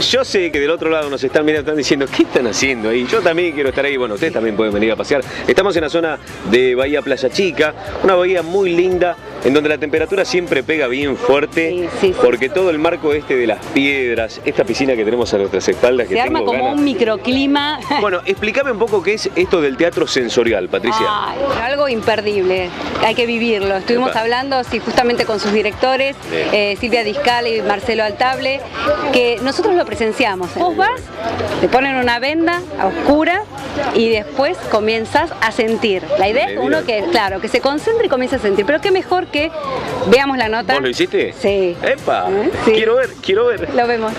Yo sé que del otro lado nos están mirando, están diciendo, ¿qué están haciendo ahí? Yo también quiero estar ahí, bueno, ustedes también pueden venir a pasear. Estamos en la zona de Bahía Playa Chica, una bahía muy linda, en donde la temperatura siempre pega bien fuerte, Sí, sí, sí. porque todo el marco este de las piedras, esta piscina que tenemos a nuestras espaldas, que Se arma tengo como ganas- un microclima. Bueno, explícame un poco qué es esto del teatro sensorial, Patricia. Ay, algo imperdible, hay que vivirlo. Estuvimos Epa. hablando sí, justamente con sus directores, eh, Silvia Discal y Marcelo Altable, que nosotros lo presenciamos. Vos vas, te ponen una venda a oscura y después comienzas a sentir. La idea es uno que, claro, que se concentre y comience a sentir. Pero qué mejor que veamos la nota. ¿Vos lo hiciste? Sí. ¡Epa! ¿Eh? Sí. Quiero ver, quiero ver. Lo vemos.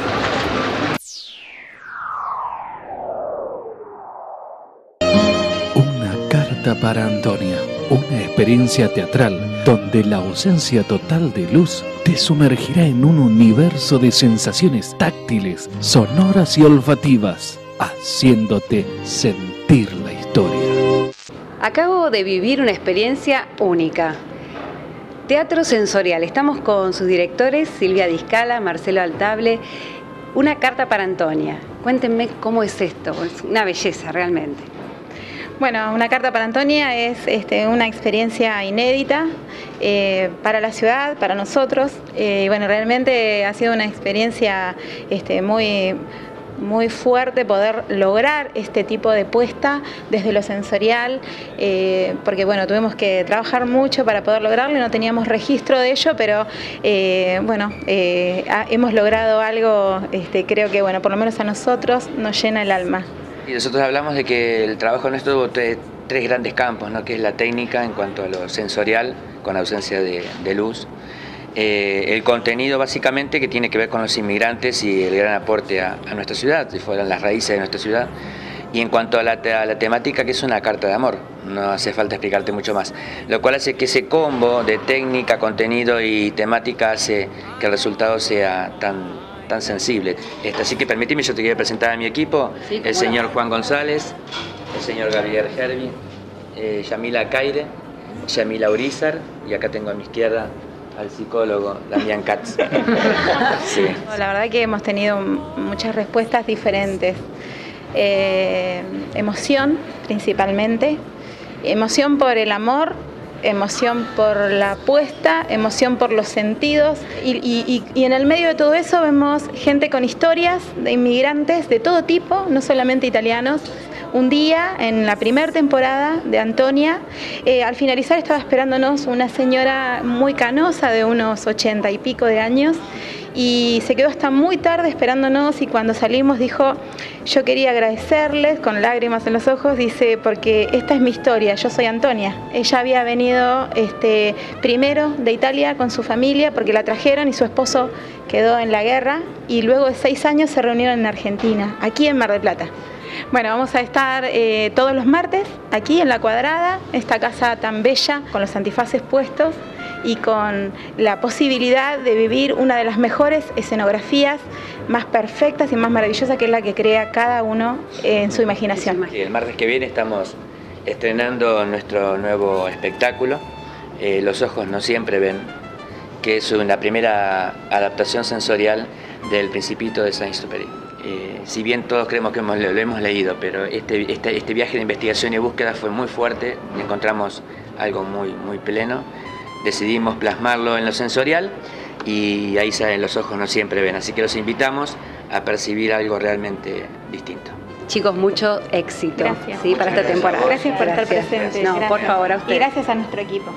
Una carta para Antonia, una experiencia teatral donde la ausencia total de luz te sumergirá en un universo de sensaciones táctiles, sonoras y olfativas, haciéndote sentir la historia. Acabo de vivir una experiencia única. Teatro sensorial. Estamos con sus directores, Silvia Discala, Marcelo Altable. Una carta para Antonia. Cuéntenme cómo es esto. Es una belleza realmente. Bueno, una carta para Antonia es este, una experiencia inédita eh, para la ciudad, para nosotros. Eh, y bueno, realmente ha sido una experiencia este, muy, muy fuerte poder lograr este tipo de puesta desde lo sensorial, eh, porque bueno, tuvimos que trabajar mucho para poder lograrlo y no teníamos registro de ello, pero eh, bueno, eh, hemos logrado algo, este, creo que bueno, por lo menos a nosotros nos llena el alma. Y nosotros hablamos de que el trabajo nuestro tuvo tre- tres grandes campos, ¿no? que es la técnica en cuanto a lo sensorial, con ausencia de luz, eh, el contenido básicamente que tiene que ver con los inmigrantes y el gran aporte a, a nuestra ciudad, si fueran las raíces de nuestra ciudad, y en cuanto a la, a la temática que es una carta de amor, no hace falta explicarte mucho más, lo cual hace que ese combo de técnica, contenido y temática hace que el resultado sea tan tan sensible. Este, así que permíteme, yo te quiero presentar a mi equipo, Sí, el señor Juan González, el señor Gabriel Herbi, eh, Yamila Caire, Yamila Urizar y acá tengo a mi izquierda al psicólogo Damián Katz. Sí. La verdad que hemos tenido muchas respuestas diferentes. Eh, emoción principalmente, emoción por el amor, emoción por la apuesta, emoción por los sentidos y, en el medio de todo eso vemos gente con historias de inmigrantes de todo tipo, no solamente italianos. Un día, en la primera temporada de Antonia, eh, al finalizar estaba esperándonos una señora muy canosa de unos ochenta y pico de años y se quedó hasta muy tarde esperándonos y cuando salimos dijo, yo quería agradecerles con lágrimas en los ojos, dice, porque esta es mi historia, yo soy Antonia. Ella había venido este, primero de Italia con su familia porque la trajeron y su esposo quedó en la guerra y luego de seis años se reunieron en Argentina, aquí en Mar del Plata. Bueno, vamos a estar eh, todos los martes aquí en La Cuadrada, esta casa tan bella, con los antifaces puestos y con la posibilidad de vivir una de las mejores escenografías más perfectas y más maravillosas que es la que crea cada uno en su imaginación. El martes que viene estamos estrenando nuestro nuevo espectáculo, eh, Los ojos no siempre ven, que es una primera adaptación sensorial del Principito de Saint-Exupéry. Eh, si bien todos creemos que hemos- lo hemos leído, pero este, este, este viaje de investigación y búsqueda fue muy fuerte, encontramos algo muy, muy pleno, decidimos plasmarlo en lo sensorial y ahí salen los ojos no siempre ven, así que los invitamos a percibir algo realmente distinto. Chicos, mucho éxito Gracias. ¿sí? para esta gracias. temporada. Gracias por estar presentes. No, por favor, a Y ustedes. gracias a nuestro equipo.